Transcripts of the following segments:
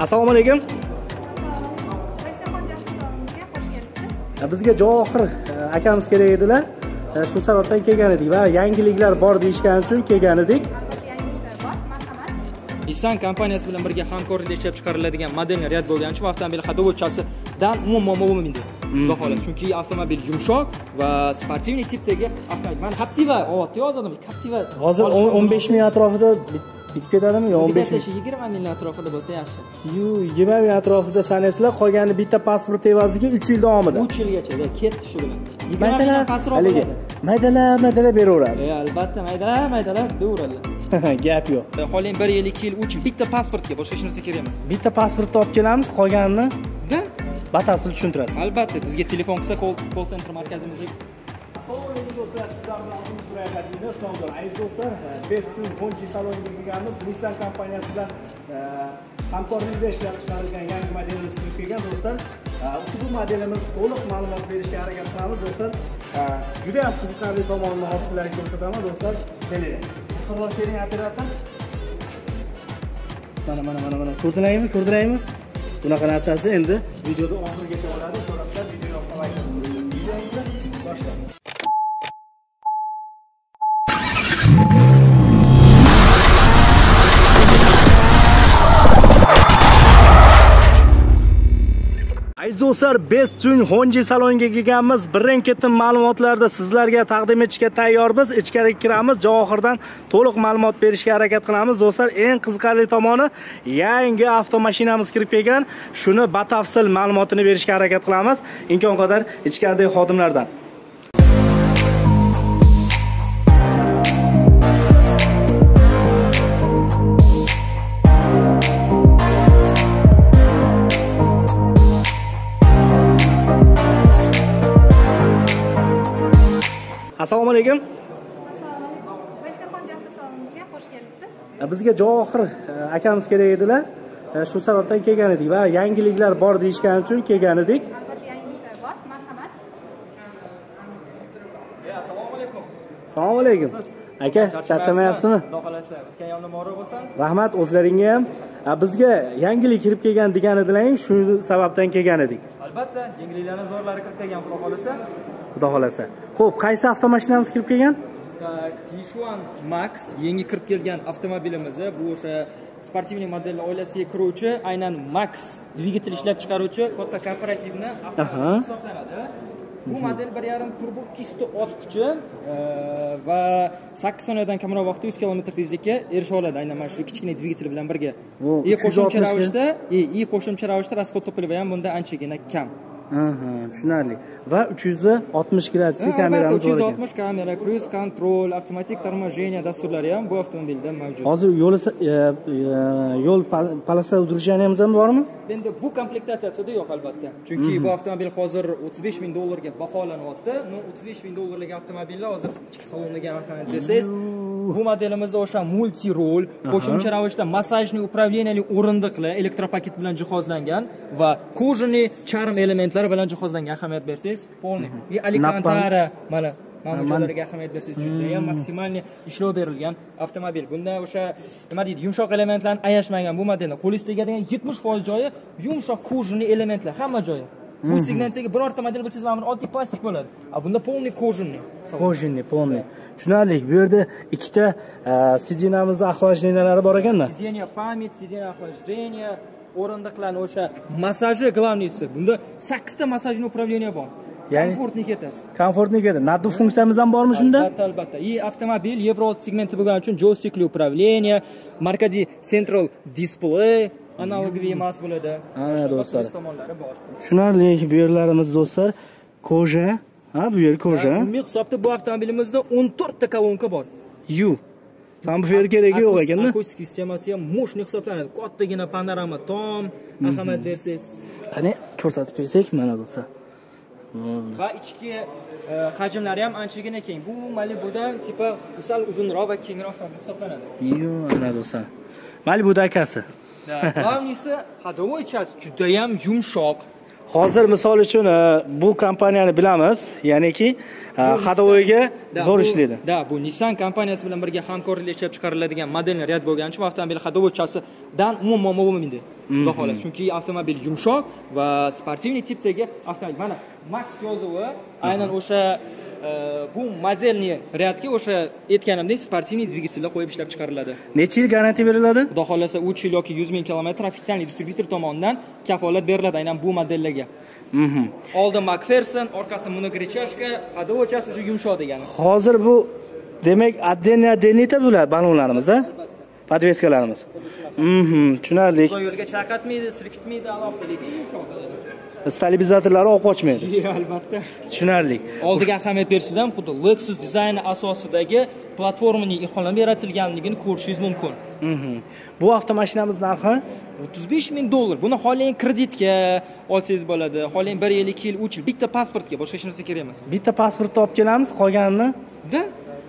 assalomu alaykum bizga javohir e, akamiz kerak edilar E, shu sababdan kelgan edik va yangiliklar bor deyishgani uchun kelgan edik yangiliklar bor marhamat Nissan kompaniyasi bilan birga hamkorlikda ishlab chiqariladigan modelni rad bo'lgani uchun avtomobil ходовочasidan umuman muammo bo'lmaydi. Xudo xohlasa, chunki avtomobil yumshoq va sportivniy tipdagi avtomobil. Mana Captiva olyapti yozadim. Captiva hozir o'n- 15 ming atrofida bitib ketadimi yo 15 ming 20 ming atrofida bo'lsa yaxshi. yu 20 ming atrofida sanaysizlar qolgani bitta pasport evaziga 3 yil davomida 3 yilgacha ketdi shu bilan. 20 mingdan maydalab pastroq haligi maydalab maydalab beraveradi E, albatta maydalab maydalab beraveradilar. gap yo'q Xoling 1 yil, 2 yil, 3 yil bitta pasportga boshqa hech narsa kerak emas. bitta pasportni olib kelamiz qolganini batafsil tushuntirasiz Albatta bizga telefon qilsa call center markazimizga assalomu alaykum do'stlar sizlar bilan umid surayapti Islomjon aziz do'stlar. Eh, Bestun honchi saloniga kelganmiz. Nissan kompaniyasi bilan eh, hamkorlikda ishlab chiqarilgan yangi modelimiz kirib kelgan do'stlar. Eh, ushbu modelimiz to'liq ma'lumot berishga harakat qilamiz do'stlar. Juda ham qiziqarli tomonini hozir sizlarga ko'rsataman do'stlar. Keling Qirg'oq keling operator. Mana mana mana mana. Ko'rdinglarmi? Ko'rdinglarmi? bunaqa narsasi endi videoda oxirigacha bo'ladi ko'rasizlar video yoqsa like videomizni boshlaymiz. Do'stlar best jun honji saloniga kelganmiz. Birin ketin ma'lumotlarda sizlarga taqdim etishga tayyormiz. Ichkariga kiramiz. Javohirdan to'liq ma'lumot berishga harakat qilamiz. Do'stlar eng qiziqarli tomoni yangi avtomashinamiz kirib kelgan. Shuni batafsil ma'lumotini berishga harakat qilamiz. Imkon qadar ichkaridagi xodimlardan. Assalomu alaykum. Xush kelibsiz bizga javohir e, akamiz kerak edilar. E, shu sababdan kelgan edik va yangiliklar bor deyishgani uchun kelgan edik. Albatta yangiliklar bor. Marhamat. Assalomu alaykum. Assalomu alaykum. Aka charchamayapsizmi? xudo xohlasa o'tgan yomni muborak bo'lsin. Rahmat o'zlaringga ham bizga yangilik kirib kelgan degan edilaring shu sababdan kelgan edik. Albatta yangiliklarni zo'rlari kirib kelgan xudo xohlasa. Xudo xohlasa. Ho'p qaysi avtomashinamiz kirib kelgan? Tiguan Max yangi kirib kelgan avtomobilimiz bu o'sha sportivniy modellar oilasiga kiruvchi aynan Max dvigatel ishlab chiqaruvchi katta korporativni avtomobil hisoblanadi bu model 1.5 turbo kisto otquchi e, va 8 soniyadan kamroq vaqtda 100 km tezlikka erisha oladi. Aynan mana shu kichkina dvigatel bilan birga. Bu и qo'shimcha 360 ga? ravishda и и qo'shimcha ravishda расход to'pligi ham bunda anchagina kam tushunarli va 360 gradusli Ha, kameramiz albatta, bor ekan 360 kamera, cruise control, avtomatik торможение dasturlari ham bu avtomobilda mavjud. hozir yo'l e, e, yo'l pal- polosada udrujeniamiz ham bormi Endi bu komplektatsiyada yo'q albatta. Chunki bu avtomobil hozir 35 ming dollarga baholanyapti. No 35 ming dollarlik avtomobillar hozir ichki saloniga ham ahamiyat bersangiz, bu modelimizda o'sha multi rol, qo'shimcha ravishda massajniy управленияli o'rindiqlar elektropaket bilan jihozlangan va kojaniy charm elementlari bilan jihozlangan ahamiyat bersangiz, полный. И Alicantara mana mana shularga ahamiyat bersangiz juda ham maksimalniy ishlov berilgan avtomobil. Bunda o'sha nima deydi, yumshoq elementlarni ayashmagan bu modelni qo'lingiz tegadigan 70% joyi yumshoq kojaniy elementlar hamma joyi. Bu segmentdagi birorta model bo'lsangiz mana buni oddiy plastik bo'ladi. A bunda полный кожаный. Kojinni, полный. Tushunarli. Bu yerda ikkita e, sidinamizni охлаждениялari bor ekanda. Сиденье память, сиденье охлаждение, o'rindiqlarni o'sha massaji главныйsi. Bunda 8 ta massajniy управление bor. Ya'ni- Komfortni ketasiz. Komfortni ketadi. Nadu funksiyamiz ham bormi shunda? Albatta, albatta. И avtomobil Euro 6 segmenti bo'lgani uchun joystickli управление, markaziy central display analogiy emas bo'ladi. Ana, do'stlar. tomonlari bor. Tushunarli. Bu yerlarimiz do'stlar koja. Ha, bu yer koja. Umumiy hisobda bu avtomobilimizda 14 ta kolonka bor. Yu. Subwoofer keragi yo'q ekanda. Akustik sistemasi ham mo'shni hisoblanadi. Kattagina panorama tom, ahamiyat bersangiz. Qani ko'rsatib bersak, mana bo'lsa. va ichki e, hajmlari ham anchagina keng. Bu Malibudan tipa sal uzunroq va kengroq hisoblanadi. Yu, ana do'stlar. Malibuda akasi. Главныйsi ходовой часть juda ham yumshoq. Hozir misol uchun e, bu kompaniyani bilamiz, ya'niki e, ходовойga Da, zo'r ishlaydi. Da, bu Nissan kompaniyasi bilan birga hamkorlikda ishlab chiqariladigan modelni rad bo'lgani uchun avtomobil ходовой частidan umuman muammo bo'lmaydi. xudo xohlasa chunki avtomobil yumshoq va sportivniy tipdagi avtomobil mana max yozuvi aynan o'sha e, bu modelniy ryadga o'sha aytganimdek sportivniy dvigatellar qo'yib ishlab chiqariladi necha yil garantiya beriladi xudo xohlasa uch yil yoki yuz ming kilometr ofitsialniy distribyutor tomonidan kafolat beriladi aynan bu modellarga oldin makferson orqasi monogrichashka ходовочasi уже yumshoq degani hozir bu demak отдельно отдельно bular balonlarimiz a podveskalarimiz tushunarli uzoq yo'lga chaqatmaydi silkitmaydi alohidaligi yumshoq stabilizatorlari oq ochmaydi. Albatta. Tushunarli. Oldiga ahamiyat bersangiz ham xuddi lexus dizayni asosidagi platformaning ilhomlanib yaratilganligini ko'rishingiz mumkin. Mhm. bu avtomashinamiz narxi? O'ttiz besh ming dollar. Buni xohlang kreditga olsangiz bo'ladi. Xohlang bir yil ikki yil uch yil. Bitta pasportga boshqa hech narsa kerak emas. Bitta pasportni olib kelamiz qolganini da?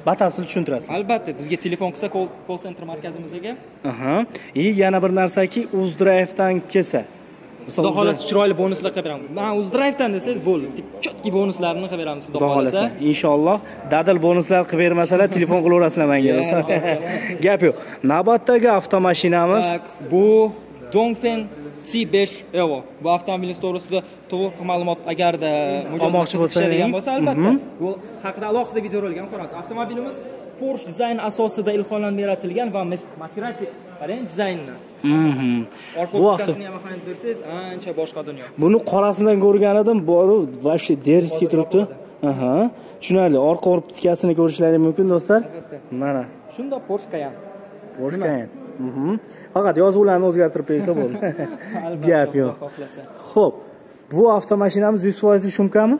batafsil tushuntirasiz. Albatta bizga telefon qilsa call center markazimizga. Aha. И yana bir narsaki uzdrivedan kelsa xudo xohlasa chiroyli bonuslar qilib beramiz man uzdrivedan desangiz bo'ldi chotki bonuslarni qilib beramiz xudo xohlasa inshaalloh dadil bonuslar qilib bermasalar telefon qilaverasizlar menga gap yo'q navbatdagi avtomashinamiz bu Dongfeng C5 Evo. Bu avtomobilimiz to'g'risida to'liq ma'lumot agarda Olmoqchi qiziqishadigan bo'lsa, albatta. mhm. Bu haqida alohida videorolik ham ko'ramiz. Avtomobilimiz Porsche dizayn asosida ilhomlanib yaratilgan va Mas- Maserati qarang dizaynni. Mhm. Orqa optikasini ham ahamiyat bersangiz, ancha boshqa dunyo. buni qorasidan ko'rgan edim boru вообще deriski turibdi aha tushunarli orqa optikasini ko'rishlaring mumkin do'stlar mana Shunda Porsche Cayenne. Porsche Cayenne. Mhm. faqat yozuvlarni o'zgartirib qo'ysa bo'ldi gap yo'q ho'p bu avtomashinamiz 100% shumkami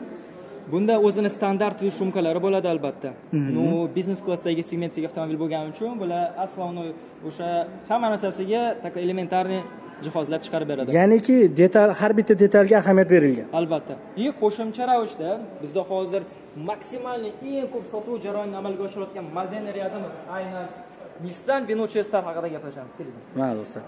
Bunda o'zini standart va shumkalari bo'ladi albatta. Ну, biznes klassdagi segmentdagi avtomobil bo'lgani uchun bular aslovni o'sha hamma narsasiga taka elementarniy jihozlab chiqarib beradi. ya'niki detal har bitta detalga ahamiyat berilgan Albatta. И qo'shimcha ravishda bizda hozir maksimalniy eng ko'p sotuv jarayonini amalga oshirayotgan model reyadimiz aynan Nissan Vinocestar haqida gaplashamiz. Keling. mana do'stlar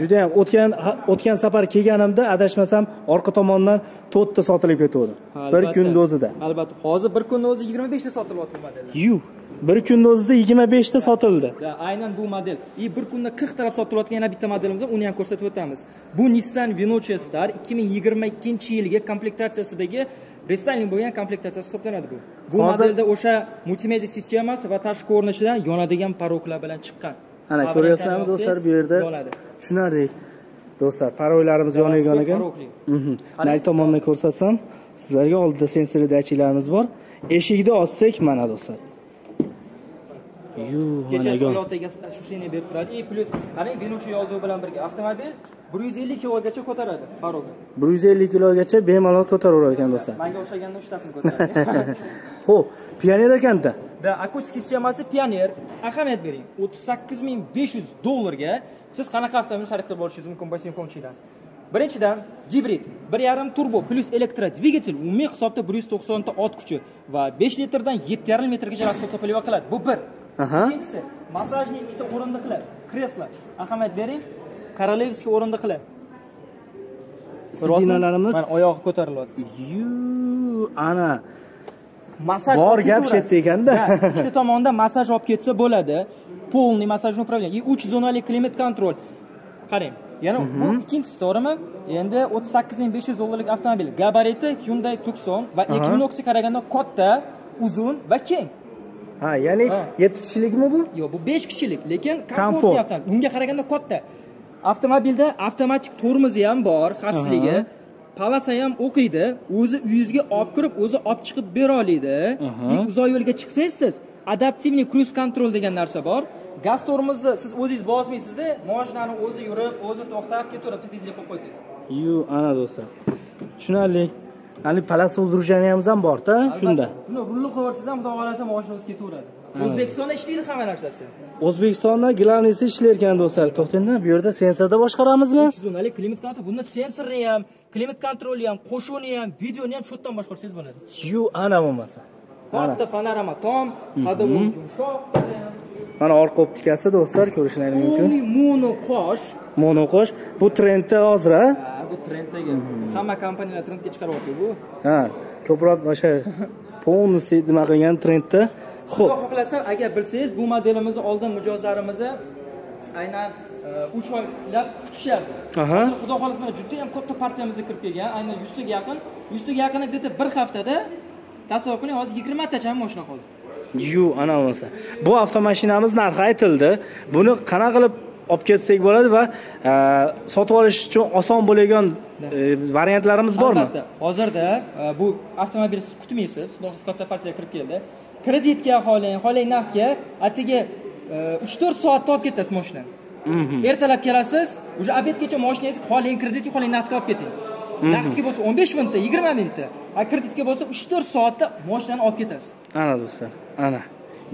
judayam o'tgan ha- o'tgan safar kelganimda adashmasam orqa tomondan to'rtta sotilib ketuvdi bir kunni o'zida Albatta. Hozir bir kunni o'zi 25 ta sotilyapti bu modellar. yu bir kunni o'zida yigirma beshta sotildi aynan bu model. И bir kunda 40 talab sotilayotgan yana bitta modelimiz bor, uni ham ko'rsatib o'tamiz. Bu Nissan Vinocestar 2022-yilgi komplektatsiyasidagi restyling bo'lgan komplektatsiya hisoblanadi bu. Bu modelda o'sha multimedia sistemasi va tashqi ko'rinishidan yonadigan paroklar bilan chiqqan. Ana ko'ryapsizlarmi do'stlar bu yerda yonadi. tushunarli do'stlar paroylarimiz yonayotgan ekan. Mhm. nari tomondan ko'rsatsam sizlarga oldida sensorli datchiklarimiz bor eshikni ochsak mana do'stlar Kechasi yon ulotaga освещение berib turadi. И plus qarang Venuchi yozuvi bilan birga avtomobil 150 kilogacha ko'taradi parokni. bir yuz ellik kilogacha bemalol ko'taraverar ekan do'stlar Manga o'xshaganda uchtasini ko'taradi. ho'p pioner ekanda Da akustik sistemasi Pioneer. Ahamiyat bering. 38500 dollarga siz qanaqa avtomobil xarid qilib olishingiz mumkin Bosim Konchidan. Birinchidan gibrid 1.5 turbo plus elektrodvigatel umumiy hisobda 190 ta ot kuchi va 5 litrdan 7.5 metrgacha расход to'poleva qiladi. Bu bir. Ikkinchisi, massajli ikkita o'rindiqlar, kreslo. Ahamiyat bering. Korolevskiy o'rindiqlar. Sidinalarimiz Mana oyog'i ko'tarilyapti. ana massaj Bor gap shu yerda ekanda. Da, ikkita tomonda massaj olib ketsa bo'ladi. Полный massajni управление и 3 zonali klimat kontrol qarang yana bu ikkinchisi to'g'rimi? Endi 38500 dollarlik avtomobil. Gabariti Hyundai Tucson va Equinoxga qaraganda katta uzun va keng. Ha ya'ni. 7 kishilikmi bu? Yo'q bu 5 kishilik lekin Komfort. unga qaraganda katta. Avtomobilda avtomatik tormozi ham bor xavfsizligi palasa ham o'qiydi o'zi uyingizga olib kirib o'zi olib chiqib bera oladi uzoq yo'lga chiqsangiz siz adaptivniy cruise control degan narsa bor. Gaz tormozni siz o'zingiz bosmaysizda mashinani o'zi yurib o'zi to'xtab ketaveradi tezlik qo'yib qo'ysangiz. Yu ana do'stlar. Tushunarli. Hali palasa o'ldirishganimiz ham borda shunda. Shuni rulni qo'yib ham xudo xohlasa mashina o'zi ketaveradi o'zbekistonda ishlaydi hamma narsasi. O'zbekistonda glavniysi ishlar ekan do'stlar to'xtangda bu yerda sensorda boshqaramizmi? Zonali klimat kontrol bunda sensorni ham klimat kontrolni ham qo'shuvni ham videoni ham shu yerdan boshqarsangiz bo'ladi. Yu ana bo'lmasa. Katta panorama tom ходовой yumshoq mana orqa optikasi do'stlar ko'rishlaring mumkin. Mono qosh monoqosh bu trendda hozir a Ha, bu trenddagi. Hamma kompaniyalar trendga chiqaryapti bu ha ko'proq o'sha полностью nima qilgan trendda xudo xohlasa agar bilsangiz bu modelimizni oldin mijozlarimizni aynan e, uch oylab kutishardi. Xudo xohlasa mana juda ham katta partiyamizga kirib kelgan aynan yuztaga yaqin. Yuztaga yaqin где то bir haftada tasavvur qiling hozir yigirmatacha mashina qoldi. Yu ana bo'lsa bu avtomashinamiz narxi aytildi. Buni qanaqa qilib olib ketsak bo'ladi va e, sotib olish uchun oson bo'ladigan e, variantlarimiz bormi? Albatta. Hozirda bu avtomobil siz kutmaysiz. Xudo xohlasa katta partiyaga kirib keldi kreditga xohlang xohlang naqdga atigi uch to'rt soatda olib ketasiz mashinani ertalab kelasiz уже obedgacha mashinangizni xohlang kreditga xohlang naqdga olib keting naqdga bo'lsa o'n besh minutda yigirma minutda a kreditga bo'lsa uch to'rt soatda mashinani olib ketasiz ana do'stlar ana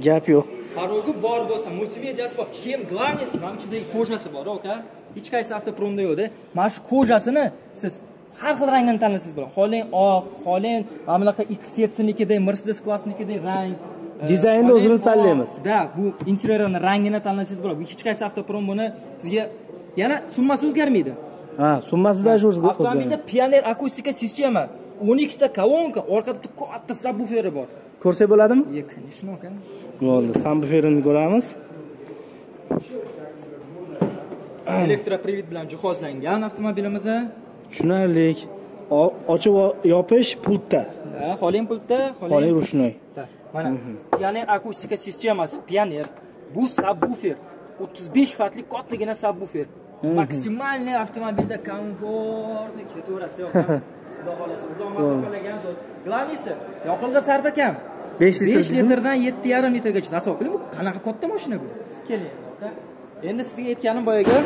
gap yo'q Parogi bor bo'lsa, multimediyasi bor. Keyin главныйsi mana shunday kojasi bor, aka. Hech qaysi avtopromda yo'qda. Mana shu kojasini siz har xil rangini tanlasangiz bo'ladi. Xohlang oq, xohlang mana bunaqa X7nikidek, Mercedes klassnikidek rang. e, Dizaynni o'zimiz tanlaymiz. Da, bu interyerini rangini tanlasangiz bo'ladi. Bu hech qaysi avtoprom buni sizga yana summasi o'zgarmaydi. ha summasida shu o'zgaradi. Avtomobilda Pioneer akustika sistema, 12 ta kolonka, orqada bitta katta sabwuferi bor. ko'rsak bo'ladimi конечно, aka. bo'ldi sambuferini ko'ramiz Elektropривод bilan jihozlangan avtomobilimiz. Tushunarli ochib yopish pultda Ha, xohlang pultda, xohlang ruchnoy mana Pioneer akustika sistemasi, Pioneer. Bu sabwoofer. 35 vatli kattagina sabwoofer. Maksimalniy avtomobilda komfortni ketaverasiz, yo'q. Xudo xolasa, uzoq masofalarga ham. Главныйsi, yoqilg'i sarfi kam. 5 litr 5 litrdan 7,5 litrgacha. Tasavvur qiling, bu qanaqa katta mashina bu? Keling. Endi sizga aytganim boyaga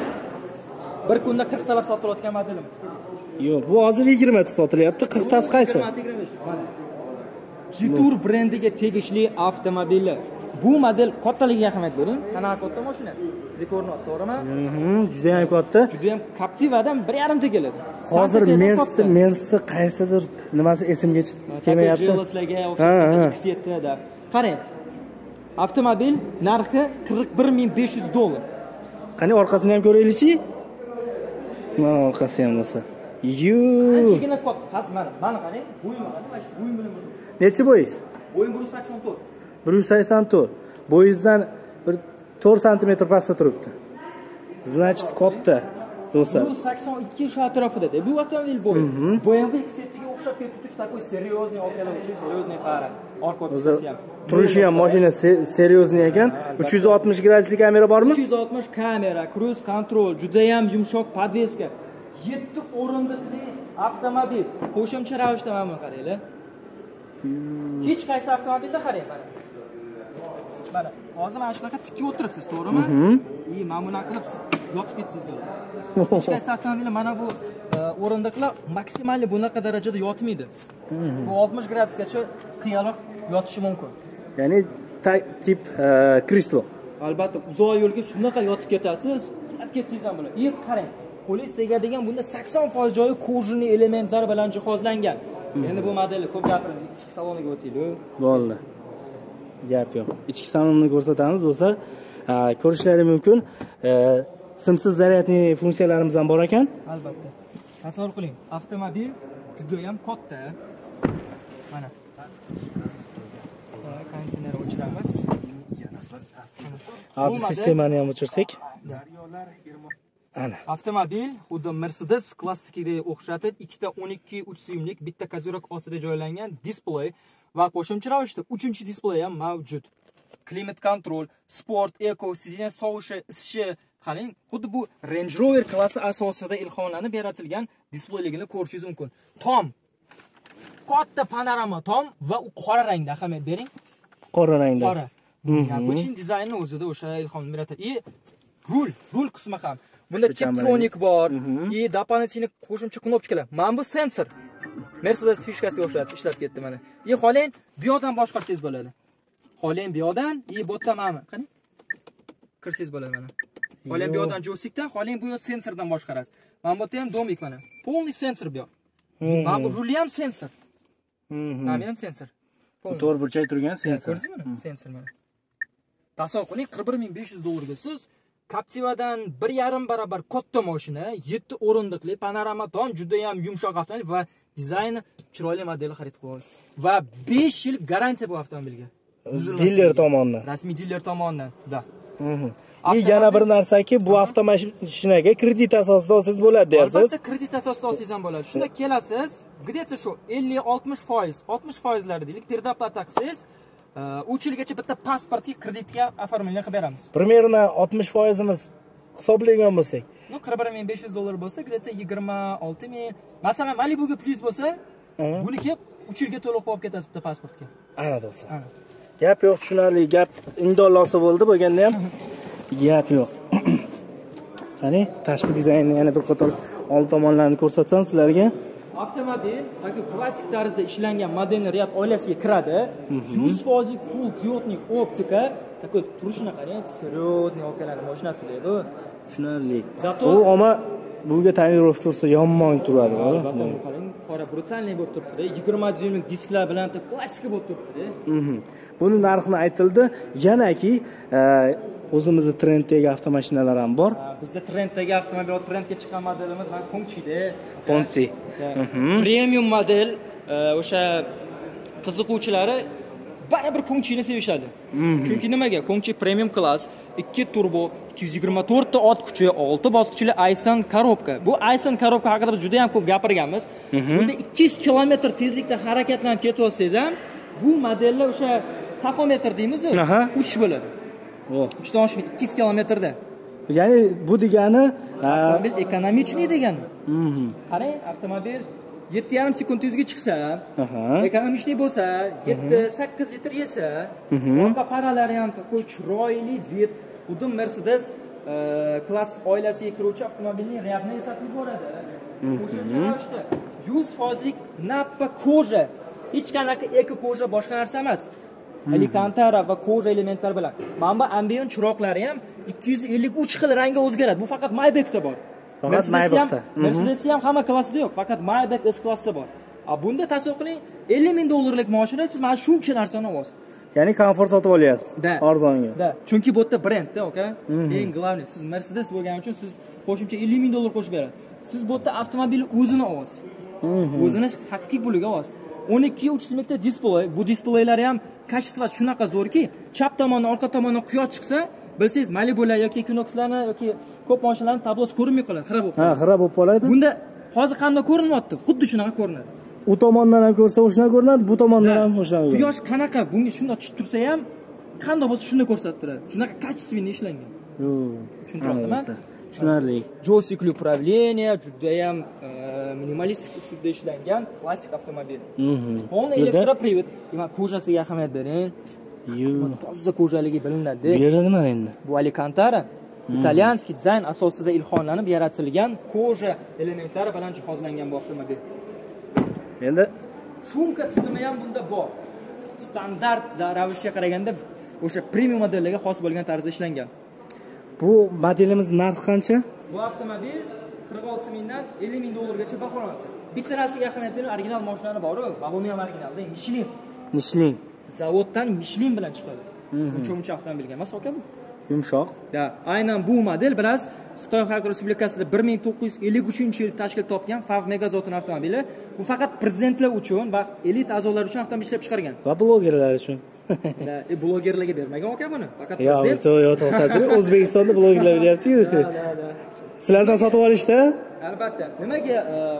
bir kunda 40 talab sotilayotgan modelimiz. yo'q bu hozir 20 ta sotilyapti 40 tasi qaysi Mana. Jitur brendiga tegishli avtomobili. Bu model kattaligiga ahamiyat bering. Qanaqa katta mashina? Ko'rinyapti, to'g'rimi? Mhm, juda ham katta Juda ham Captiva'dan 1.5 ta keladi. hozir Mercedes. Mercedes qaysidir nimasi esimga Kelmayapti. kelmayapti Jealslarga Ha, o'xshagan ha. X7da. Qarang. Avtomobil narxi 41500 dollar. qani orqasini ham ko'raylikchi mana orqasi ham bo'lsa yu Anchagina katta. Past mana, mana qarang. Bo'yim bo'yim bilan nechi bo'yingiz Bo'yim 184. 184 bo'yingizdan bir 4 santimetr pastda turibdi значит katta do'stlar Bu 82 shu atrofida. Bu avtomobil bo'yi. X7 ga o'xshab ketuvchi такой серьезный okalauvchi, серьезный fara. Orqa turishi ham mashina серьезный ekan 360 gradusli kamera bormi 360 kamera, cruise control, juda ham yumshoq podveska. 7 o'rindiqli avtomobil. Qo'shimcha ravishda mana buni qaranglar. Hech qaysi avtomobilda qarang mana. Mana, hozir mana shunaqa tikka o'tiribsiz, to'g'rimi? И mana bunaqa qilib siz yotib ketsangiz bo'ladi. Hech qaysi avtomobilda mana bu e, o'rindiqlar maksimalli bunaqa darajada yotmaydi. Bu 60 gradusgacha qiyaloq yotishi mumkin. ya'ni tip e, krislo albatta uzoq yo'lga shunaqa yotib ketasiz uxlab ketsangiz ham bo'ladi. И qarang qo'lingiz tegadigan bunda 80% joyi kojniy elementlar bilan jihozlangan. Endi bu modelni ko'p gapirmaylik ichki saloniga o'taylik. Bo'ldi. Gap yo'q. Ichki salonni ko'rsatamiz do'stlar Ha, ko'rishlari mumkin. E, simsiz zaryadniy funksiyalarimiz ham bor ekan. Albatta. Tasavvur qiling avtomobil judayam katta. Mana. Konditsioner o'chiramiz. Avto model- sistemani ham o'chirsak. Ana. Avtomobil xuddi Mercedes klassikiga o'xshatib, ikkita 12 uch suyumlik, bitta kozirok ostida joylangan displey va qo'shimcha ravishda 3 displey ham mavjud. Klimat kontrol, sport, eko, sidina sovishi, isishi, qarang, xuddi bu Range Rover klassi asosida ilhomlanib yaratilgan displeyligini ko'rishingiz mumkin. Tom. Katta panorama tom va u qora rangda. Ahamiyat bering. qora rangda. Qora. Необычный dizaynni o'zida o'sha ilhom yaratadi и rul rul qismi ham. Bunda tiptronik bor. И дополнительный qo'shimcha knopkalar. Mana bu sensor. Mercedes fishkasiga o'xshatib ishlab ketdi mana. И xohlang bu yoqdan boshqarsangiz bo'ladi. Xohlang bu yoqdan. И bu yerdan mana. Qani kirsangiz bo'ladi mana xohlang bu yoqdan joystikdan xohlang bu yoq sensordan boshqarasiz. Mana bu yerda ham domik mana. Полный sensor bu yoq. Mana bu ruli ham sensor. Mana ham sensor. To'rt burchak turgan sensor. Ko'rdingizmi sensor mana. Tasavvur qiling 41500 dollarga siz Captiva'dan 1.5 barobar katta mashina, 7 o'rindiqli, panorama tom, juda ham yumshoq avtomobil va dizayni chiroyli modeli xarid qilib olasiz. Va 5 yil garantiya bu avtomobilga. diler tomonidan Rasmiy diler tomonidan. Da. И yana bir narsaki bu avtomashinaga kredit asosida olsangiz bo'ladi deyapsiz. Albatta kredit asosida olsangiz ham bo'ladi. Shunda kelasiz где то shu ellik oltmish foiz oltmish foizlari deylik передоплата qilsangiz e, uch yilgacha bitta pasportga kreditga оформление qilib beramiz. Примерно oltmish foizini hisoblagan bo'lsak. Ну qirq bir ming besh yuz dollar bo'lsa где то yigirma olti ming. Masalan malibuga plyus bo'lsa buniki uch yilga to'liq qilib olib ketasiz bitta pasportga. Ana do'stlar. Gap yo'q tushunarli gap indollosi bo'ldi bo'lganda ham gap yo'q. Qani tashqi dizaynni yana bir qator old tomonlarini ko'rsatsam sizlarga. Avtomobil такой klassik tarzda ishlangan modelni oilasiga kiradi. Yuz foizlik full diodnik optika такой turishini qarang серьезный okalarni mashinasi deydi. Tushunarli. Zato- u omma bunga tonirovka ursa yomon turadi albatta bu qarang qora brutalniy bo'lib turibdida yigirma dyuymlik disklar bilan klassika bo'lib turibdida. Mhm. buni narxini aytildi. Yanaki e, o'zimizni trenddagi avtomashinalar ham bor. Bizda trenddagi avtomobil trendga chiqqan modelimiz mana Kongchida Kongchi. premium model e, o'sha qiziquvchilari baribir Kongchini sevishadi. Chunki nimaga? Kongchi premium klass 2 turbo 224 ta ot kuchi 6 bosqichli Ayson korobka bu Ayson korobka haqida biz juda ham ko'p gapirganmiz. Bunda 200 kilometr tezlikda harakatlanib ketayotsangiz ham bu modellar o'sha taxometr deymiz uchish bo'ladi Uchdan oshmaydi 200 kilometrda. Ya'ni bu degani e, avtomobil ekonomichniy degani qarang avtomobil yetti yarim sekund yuzga chiqsa ekonomichniy bo'lsa yetti sakkiz litr yesa orqa faralari ham такой chiroyli вид xuddi mercedes e, klass oilasiga kiruvchi avtomobilning riyadni eslatib yuboradi. O'shancha ravishda yuz foizlik nappa koja hech qanaqa eko koja boshqa narsa emas alikantara va koja elementlari bilan. Mana bu ambient chiroqlari ham ikki yuz ellik uch xil rangga o'zgaradi. Bu faqat maybekda bor. Faqat Maybachda. Mhm. Mercedes ham hamma klassida yo'q. Faqat maybach s klassida bor. A bunda tasavvur qiling ellik ming dollarlik mashina siz mana shuncha narsani olyapsiz ya'ni komfort sotib olyapsiz. Da. arzonga. Da. Chunki bu yerda brendda aka eng главный. Siz mercedes bo'lgani uchun siz qo'shimcha ellik ming dollar qo'shib beradi. Siz bu yerda avtomobilni o'zini olyapsiz o'zini haqiqiy puliga olyapsiz o'n ikki uch mingta displey bu displeylar ham качествоsi shunaqa zo'rki chap tomondan orqa tomondan quyosh chiqsa bilsangiz malibular yoki equinoxlarni yoki ko'p mashinalarni tablosi ko'rinmay qoladi xira bo'lib ha qoladi xira bo'lib qoladi. Bunda hozir qanday ko'rinyapti? Xuddi shunaqa ko'rinadi. U tomondan ham ko'rsa o'shanaqa ko'rinadi bu tomondan ham o'shanaqa ko'rinadi. quyosh qanaqa? Bunga shundoq tushib tursa ham qanday bo'lsa shunday ko'rsatib turadi. Shunaqa качественный ishlangan. Tushuntiryaptimi? Tushunarli. Joystickli управление judayam e, minimalistik uslubda ishlangan klassik avtomobil. Mhm. полный elektropривод demak kojasiga ahamiyat bering. Toza kojaligi bilinadi. Bu yerda nima endi? Bu alikantara italyanskiy dizayn asosida ilhomlanib yaratilgan koja elementlari bilan jihozlangan bu avtomobil. Endi? Shumka tizimi ham bunda bor. Standart da- ravishga qaraganda o'sha premium modellarga xos bo'lgan tarzda ishlangan bu modelimiz narxi qancha? Bu avtomobil qirq olti mingdan ellik ming dollargacha baholanadi. Bitta narsaga ahamiyat bering original mashinani boru. Babumi ham originalda mishlin mishling zavoddan mishlin bilan chiqadi. Uncha muncha avtomobilga emas aka bu. Yumshoq. Да, aynan bu model biroz xitoy xalq respublikasida bir ming to'qqiz yuz ellik uchinchi yil tashkil topgan fav megazotun avtomobili. Bu faqat prezidentlar uchun va elit a'zolar uchun avtomobil ishlab chiqargan. Va blogerlar uchun blogerlarga bermagan aka buni faqat yo prezident to- yo to'xtatib o'zbekistonda blogerlar beryaptiku Da, da, da. sizlardan sotib olishda albatta nimaga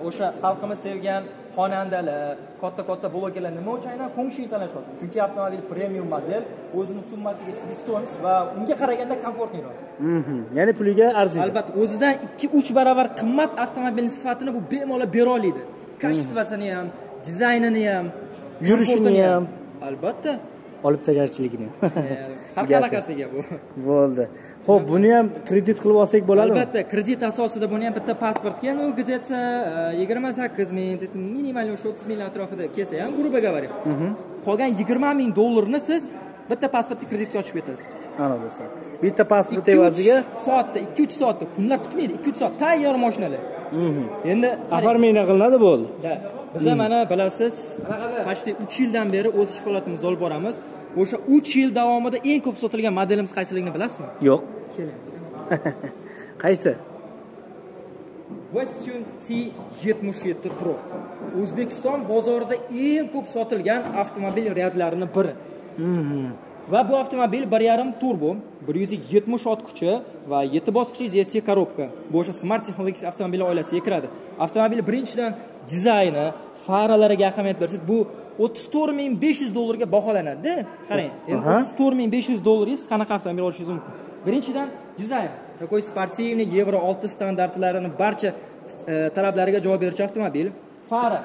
o'sha xalqimiz sevgan xonandalar katta katta blogerlar nima uchun aynan Hongshini talashyapti chunki avtomobil premium model o'zini summasiga sebestoniy va unga qaraganda komfortliroq ya'ni puliga arziydi albatta o'zidan ikki uch barobar qimmat avtomobilni sifatini bu bemalol bera oladi kачествосini ham dizaynini ham Yurishini ham. albatta olibtagarchiligini E, har qanaqasiga bu. Bo'ldi. Ho'p buni ham kredit qilib olsak bo'ladimi? Albatta kredit asosida buni ham bitta pasportga ну где то yigirma sakkiz ming minimalniy o'sha o'ttiz ming atrofida kelsa ham грубо говоря qolgan yigirma ming dollarni siz bitta pasportga kreditga ochib ketasiz ana bo'lsa bitta pasport evaziga soatda ikki uch soatda kunlar kutmaydi ikki uch soat tayyor mashinalar endi qarang, оформление qilinadi bo'ldi biza mana bilasiz почти uch yildan beri o'sish holatimizni olib boramiz. O'sha uch yil davomida eng ko'p sotilgan modelimiz qaysiligini bilasizmi? Yo'q. Qaysi? Westune T77 Pro. O'zbekiston bozorida eng ko'p sotilgan avtomobil reyadlarining biri va bu avtomobil 1.5 turbo 170 ot kuchi va 7 bosqichli ZST korobka. Bu o'sha smart texnologik avtomobillar oilasiga kiradi. Avtomobil birinchidan dizayni faralariga ahamiyat bersak bu 34500 dollarga baholanadi qarang endi Aha. 34500 dollaringiz qanaqa avtomobil olishingiz mumkin? Birinchidan dizayn такой sportivniy yevro 6 standartlarini barcha e, talablariga javob beruvchi avtomobil. Fara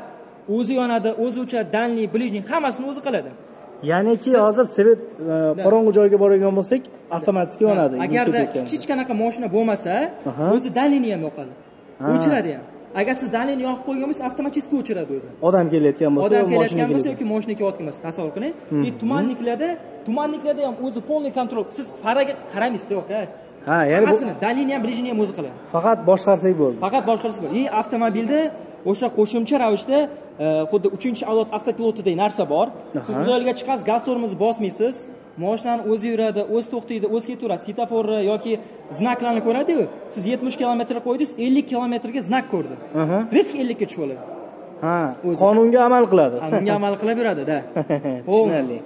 o'zi yonadi o'zi o'chadi danli ближний hammasini o'zi qiladi ya'niki hozir svet e, qorong'u joyga boradigan bo'lsak avtomatik yonadi agarda hech qanaqa moshina bo'lmasa o'zi danlini ham yoqadi. O'chiradi ham. Agar siz danlini yoqib qo'ygan bo'lsangiz avtomatik o'chiradi o'zi. Odam kelayotgan bo'lsa odam yo kelayotgan bo'lsa yoki moshina kelayotgan bo'lsa tasavvur qiling. И tumanliklarda tumanliklarda ham o'zi полный kontrol siz faraga qaramaysizda aka ha ya'ni hammasini dalini ham ближний ham o'zi qiladi. Faqat boshqarsak bo'ldi. Faqat boshqarsa bor и avtomobilda o'sha qo'shimcha ravishda e, xuddi uchinchi avlod avtopilotidek narsa bor. Siz yo'lga chiqqansiz gaz tormozni bosmaysiz. Moshinani o'zi yuradi o'zi to'xtaydi o'zi ketaveradi svetoforni yoki znaklarni ko'radiyu siz yetmish kilometr qo'ydingiz ellik kilometrga znak ko'rdi. Risk ellikka tushib oladi. Ha qonunga amal qiladi. qonunga amal qilaveradida tushunarli.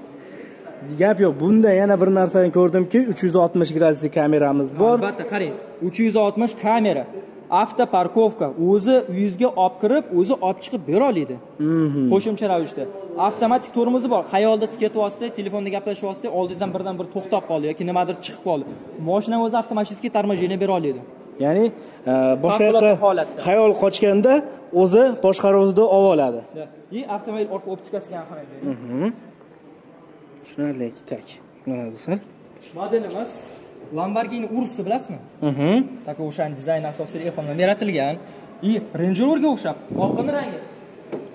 Gap yo'q bunda yana bir narsani ko'rdimki 360 gradusli kameramiz bor. Albatta qarang uch yuz oltmish kamera avtoparkovka o'zi uyingizga olib kirib o'zi olib chiqib bera oladi. Qo'shimcha ravishda. Avtomatik tormozi bor. Xayolda siz ketyapsizda telefonda gaplashyapsizda oldingizdan birdan bir to'xtab qoldi yoki nimadir chiqib qoldi. Moshina o'zi avtomatiskiy торможение bera oladi. Ya'ni e, boshqa yoqqa holatda. xayol qochganda o'zi boshqaruvida olib oladi. И avtomobil orqa optikasiga ham ahamiyat bering tushunarli tak mana modelimiz lamborghini urusni bilasizmi Mhm. так o'shani dizayn asosida ilhomlanib yaratilgan и range roverga o'xshab oqin rangi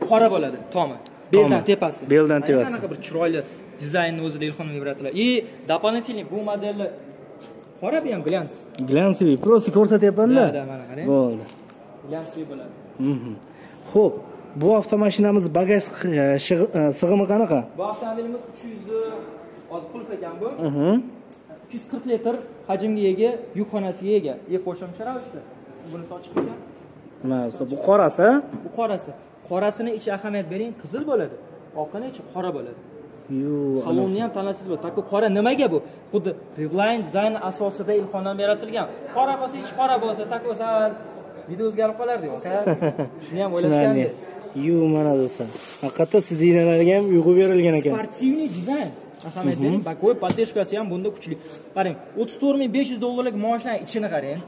qora bo'ladi tomi beldan tepasi Beldan tepasi. qanaqa bir chiroyli dizaynni o'zida ilhomlanib yaratilgan и дополнительный bu modelni qora bu ham glans glянцевый просто ko'rsatyapman-da Da, da, mana qarang. bo'ldi glansli bo'ladi Mhm. Xo'p, bu avtomashinamiz bagaj e, e, sig'imi qanaqa? bu avtomobilimiz uch yuz hozir qulf ekan bu Mhm. Uch yuz qirq litr hajmga ega yukxonasiga ega. И qo'shimcha ravishda. Bunisi ochiq ekan Mana bu qorasi, bu qorasi. Qorasini ichi ahamiyat bering qizil bo'ladi. Oqini ichi qora bo'ladi. Yo, salonni ham tanlasangiz bo'ladi. Takku qora nimaga bu? Xuddi redline dizayn asosida ilhomlanib yaratilgan. Qora bo'lsa ichi qora bo'lsa takku sal video o'zgarib qolardi aka shuni ham o'ylashgandi Yu, mana do'stlar. Haqiqatda siz zinalarga ham uyqu berilgan ekan. sportivniy dizayn ahamiyat bering bokoy поддержкасы ham bunda kuchli qarang o'ttiz to'rt ming besh yuz dollarlik moshinani ichini qarang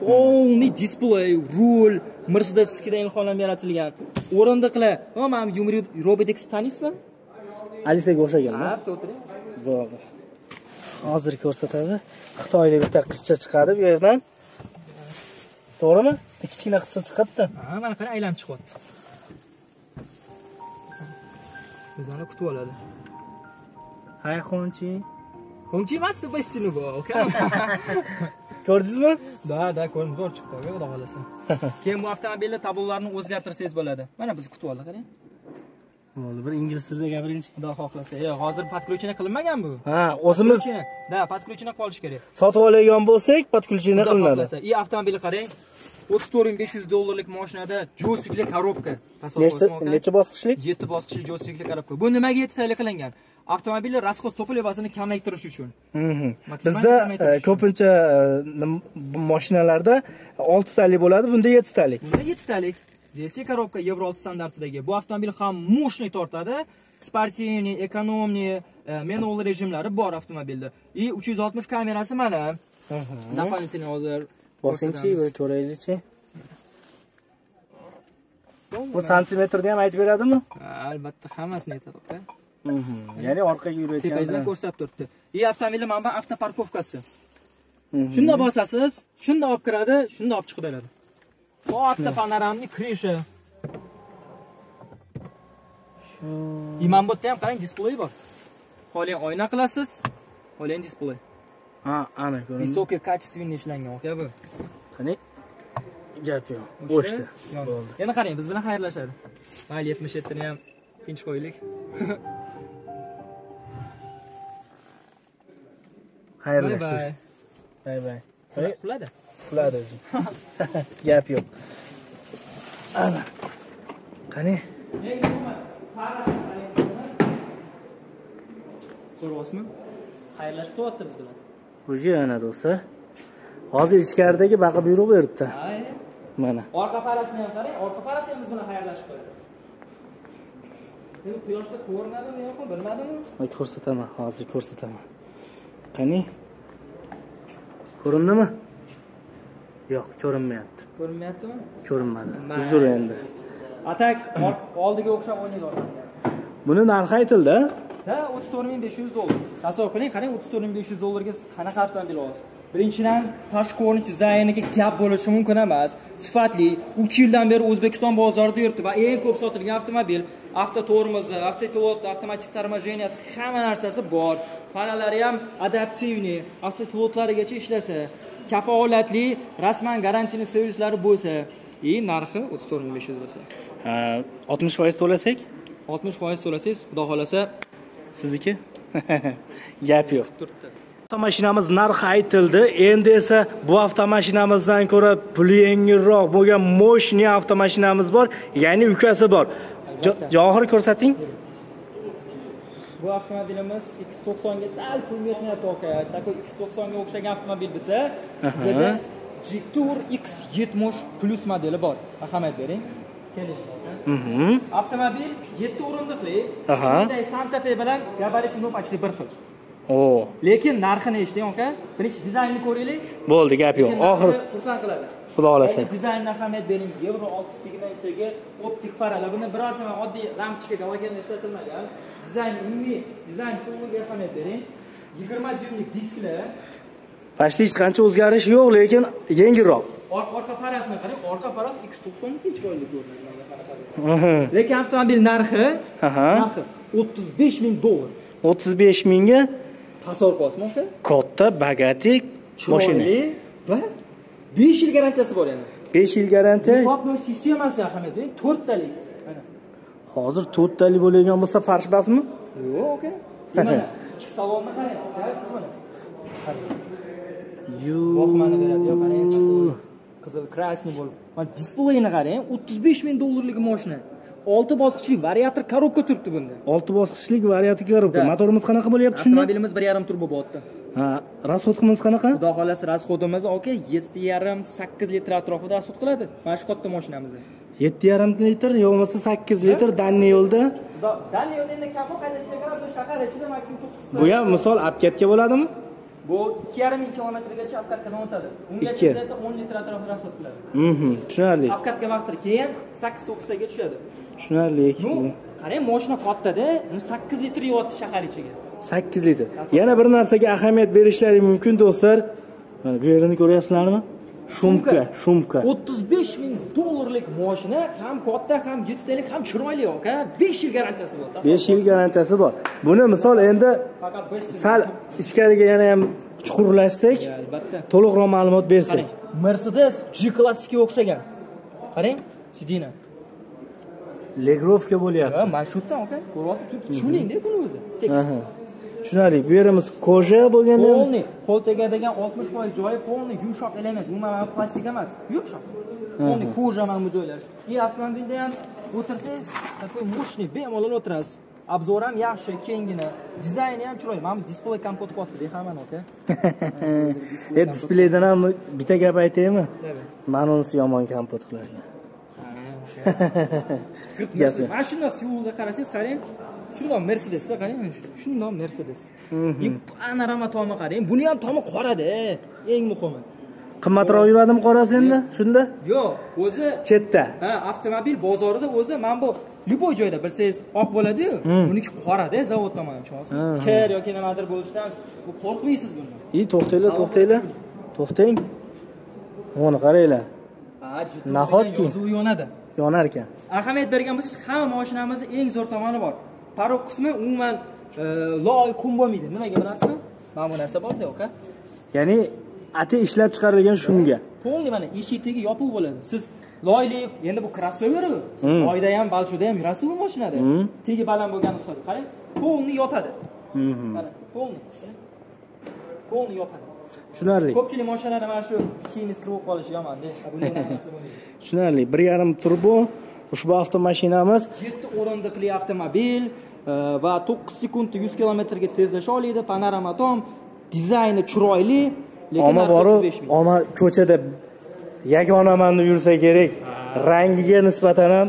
полный displey rul mercedesnikidan ilhomlanib yaratilgan o'rindiqlar mana bu yumri robotex taniysizmi Alisaga o'xshagan-da. ha bitta o'tiring Bo'ldi. Hozir ko'rsatadi. Xitoylik bitta qizcha chiqadi bu yerdan. To'g'rimi? Kichkina qizcha chiqibdi. ha mana qarang aylanib chiqyapti bizani kutib oladi Hay xonchi. Hongchi emas Sebastian bu aka Ko'rdingizmi? da da ko'rim zo'r chiqdi aka xudo xohlasa. Keyin bu avtomobilni tablolarini o'zgartirsangiz bo'ladi. Mana bizni kutib oldi qarang. Bo'ldi, bir ingliz tilida gapiringchi. xudo xohlasa. Yo'q hozir подключение qilinmagan bu. Ha, o'zimiz да подключение qilish kerak. Sotib oladigan bo'lsak, podключение xudo qilinadi. и avtomobilni qarang. O'ttiz to'rt ming besh yuz dollarlik joystickli korobka. Tasavvur Nechta necha bosqichlik? yetti bosqichli joystickli korobka. Bu nimaga yettitalik qilingan avtomobilni расход to'plavasini kamaytirish uchun Mhm. Bizda e, ko'pincha e, mashinalarda 6 talik bo'ladi, bunda 7 talik. bunda yettitalik DC korobka yevro 6 standartidagi bu avtomobil ham мощный tortadi sportivniy ekonomniy e, manual rejimlari bor avtomobilda и 360 kamerasi mana дополнительный hozir Bosinchi, ko'rsatamiz. bir ko'raylikchi. Bu santimetrda ham aytib beradimi? Albatta hammasini aytadi Mhm. Ya'ni orqaga tepangizdan yurayotganda. ko'rsatib turibdi и avtomobilni mana bu avtoparkovkasi shunda bosasiz shunda olib kiradi shunda olib chiqib beradi katta panoramniy krisha и mana bu yerda ham qarang displey bor xohlang oyna qilasiz xohlang displey Ha, ana ko'ring. высокий качественный ishlangan aka bu Qani. Gap yo'q. Bo'shdi. Bo'ldi. yana qarang biz bilan xayrlashadi mayli yetmish yettini ham tinch qo'yaylik Xayrlashdik. bay Bay. Quladi quladi o'zi. Gap yo'q. Ana. Qani? ko'ryapsizmi xayrlashib qo'yyapti biz bilan. Уже ana do'stlar. Hozir ichkaridagi baqa buyruq beribdi. Mana. Orqa parasini ham qarang orqa parasi ham biz bilan xayrlashib qo'ydi endi quyoshda ko'rinadimi yo'qmi bilmadimi? Man ko'rsataman hozir ko'rsataman qani? Ko'rindimi? Yo'q ko'rinmayapti. Ko'rinmayaptimi? Ko'rinmadi. Uzr endi. Atak oldiga o'xshab o'ynayverasiz buni narxi aytildi. Ha o'ttiz to'rt ming besh yuz dollar. Tasavvur qiling qarang o'ttiz to'rt ming besh yuz dollarga siz qanaqa avtomobil olasiz? Birinchidan tashqi ko'rinish dizayniga gap bo'lishi mumkin emas. Sifatli uch yildan beri o'zbekiston bozorida yuribdi va eng ko'p sotilgan avtomobil avtotormozi avtopilot avtomatik торможенияsi hamma narsasi bor faralari ham adaptivniy avtopilotlarigacha ishlasa kafolatli rasman garantiyali servislari bo'lsa и narxi o'ttiz to'rt ming besh yuz bo'lsa. Oltmish foiz to'lasak? Oltmish foiz to'lasangiz xudo xohlasa sizniki? Gap yo'q. Avtomashinamiz narxi aytildi. Endi esa bu avtomashinamizdan ko'ra puli yengilroq bo'lgan moshniy avtomashinamiz bor ya'ni ukasi bor. Jo- johir ko'rsating Bu avtomobilimiz X90 ga sal pul yetmayapti aka. Такой X90 ga o'xshagan avtomobil desa, bizda G-Tour X70 Plus modeli bor. Ahamiyat bering. Keling. Mhm. Avtomobil 7 o'rindiqli. Shunday Santa Fe bilan gabarit knopachli bir xil. o Lekin narxini eshiting aka. Birinchi dizaynni ko'raylik. bo'ldi gap yo'q oxiri xursand qiladi. xudo xohlasa dizaynga ahamiyat bering. Euro 6 segmentiga optik faralar. Buni birorta oddiy lampochka galogenda ishlatilmagan. Dizayn umumiy dizayn usuliga ahamiyat bering. 20 dyumlik disklar. почти hech qancha o'zgarish yo'q lekin yengilroq Or- Orqa farasini qarang. Orqa faras X90 chiroyli ko'rinadi. menga qanaqa. Mhm. Lekin avtomobil narxi narxi 35 ming dollar. o'ttiz besh mingga Tasavvur qilyapsizmi aka? katta bagatik mashina Chiroyli va 5 yil garantiyasi bor yana. besh yil garantiya sistemasi ahamiyat bering. 4 talik. Mana. Hozir to'rttali bo'ladigan bo'lsa farshbasmi Yo'q aka. Mana ichki salonni qarang. Ko'rasiz mana. Qarang. Qizil krasniy bo'lib. Mana displeyini qarang, 35 ming dollarlik mashina. 6 bosqichli variator korobka turibdi bunda. olti bosqichlik ko'rib Da. motorimiz qanaqa bo'lyapti shunda Avtomobilimiz 1.5 turbo botdi. ha расходimiz qanaqa Xudo xolasa rasxodimiz aka 7.5 8 litr atrofida rasxod qiladi. Mana shu katta mashinamiz. Yetti yarim litr yo bo'lmasa sakkiz litr danni yo'lda Xudo dalil yo'lda endi kamroq qarab bu shahar ichida maksimum 9 ta. bu ham misol apkatga bo'ladimi Bu 2,5 kilometrgacha apkatkadan o'tadi. Ungacha Ikki. bitta 10 litr atrofida rasxod qiladi. Mhm, tushunarli Apkatka vaqtida keyin 8-9 taga tushadi. tushunarli qarang, mashina kattada, 8 litr yeyapti shahar ichiga. sakkiz litr yana bir narsaga ahamiyat berishlari mumkin do'stlar mana bu yerini ko'ryapsizlarmi shumka shumka 35 ming dollarlik mashina ham katta, ham 7 talik, ham chiroyli aka. 5 yil garantiyasi bor. besh yil garantiyasi bor buni misol endi sal ichkariga yana ham chuqurlashsak albatta. to'liqroq ma'lumot bersak Mercedes G-Classicga o'xshagan. Qarang, sidina. legrovka bo'lyapti mana shu yerdan aka, ko'ryapsiz, tushuning-da buni o'zi. Tekst. Tushunarli bu yerimiz koja bo'lganda Polni, qo'l tegadigan 60% joyi polni yumshoq element, umuman plastik emas, yumshoq. Polni koja mana bu joylar. И avtomobilda ham o'tirsangiz, такой мощный, bemalol o'tirasiz. Obzor ham yaxshi, kengina, dizayni ham chiroyli. Mana bu displey kompot qilyapti, behaman aka. e displeydan ham bitta gap aytaymi mana unisi yomon kompot qilarkan shunday yo'lda qarasangiz, qarang. Shundoq Mercedesda qarang. Shundoq Mercedes. И panorama tomi qarang. Buni ham tomi qorada, eng muhimi. qimmatroq yuradimi qorasi endi shunda Yo'q, o'zi chetda Ha, avtomobil bozorida o'zi mana bu любой joyda bilsangiz oq bo'ladi-yu, buniki qorada zavod tomonidan tushunasizmi? Kir yoki nimadir bo'lishidan qo'rqmaysiz bundan. и to'xtanglar to'xtanglar to'xtang mana qaranglar Nahotki? yozuv yonadi. yonar ekan Ahamiyat bergan bo'lsangiz, hamma mashinamizning eng zo'r tomoni bor. Parok qismi umuman e, loy qum bo'lmaydi. Nimaga bilasizmi? Mana bu narsa bor-da, aka. ya'ni ati ishlab chiqarilgan shunga Polni mana eshik tegi yopiq bo'ladi. Siz loyli, endi bu crossover-u. Loyda ham, balchuda ham yurasiz bu mashinada. Tegi baland bo'lgani hisobi. Qarang, polni yopadi. Mana, polni. Polni yopadi. tushunarli Ko'pchilik mashinalarda mana shu kiyimiz kirib qolishi bo'lmaydi. tushunarli bir yarim turbo ushbu avtomashinamiz 7 o'rindiqli avtomobil e, va 9 sekundda 100 kilometrga tezlasha oladi. Panorama tom dizayni chiroyli lekin omma boru 35 ming. omma ko'chada yagonaman deb yursa kerak. Rangiga nisbatan ham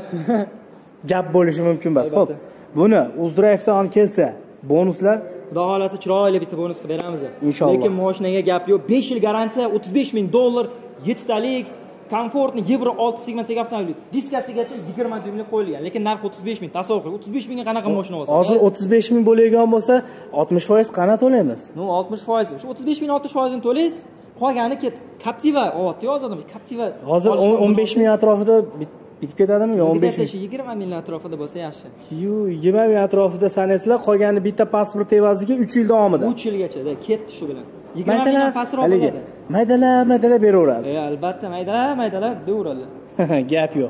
gap bo'lishi mumkin emas ho'p buni uzdrayvdan kelsa bonuslar? Xudo xohlasa chiroyli bitta bonus qilib beramiz. Inshaalloh. lekin moshinaga gap yo'q. 5 yil garantiya 35 ming dollar 7 talik komfortni yevro 6 segmentdagi avtomobil diskasigacha 20 dyuymli qo'yilgan lekin narxi 35 ming tasavvur qiling 35 mingga qanaqa moshina olsa? hozir 35 ming bo'ladigan bo'lsa 60 foiz qana to'laymiz? No 60 foiz shu 35 ming 60 foizini to'laysiz qolgani ket captiva olyapti hozir captiva hozir olishdan 15 ming atrofida bit- bitib ketadimi yo 15 ming? Shu 20 ming atrofida bo'lsa yaxshi. Yu 20 ming atrofida sanaysizlar qolgani bitta pasport evaziga 3 yil davomida. 3 yilgacha ketdi shu bilan. 20 mingdan pastroq bo'ladi maydalab maydalab beraveradi. E albatta maydalab maydalab beraveradi. Gap yo'q